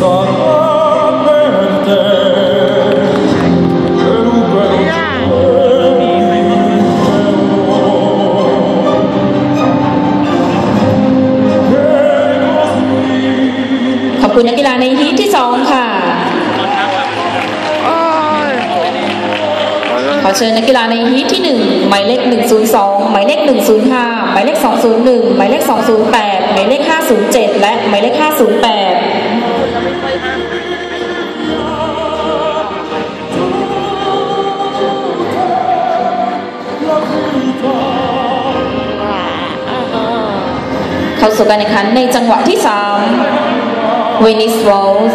ขอบคุณนักกีฬาในฮีทที่สองค่ะ ขอเชิญนักกีฬาในฮีทที่หนึ่งหมายเลข 102 หมายเลข 105 หมายเลข 201 หมายเลข 208 หมายเลข 507 และหมายเลข 508 เข้าสู่การแข่งขันในจังหวะที่3 Venice Waltz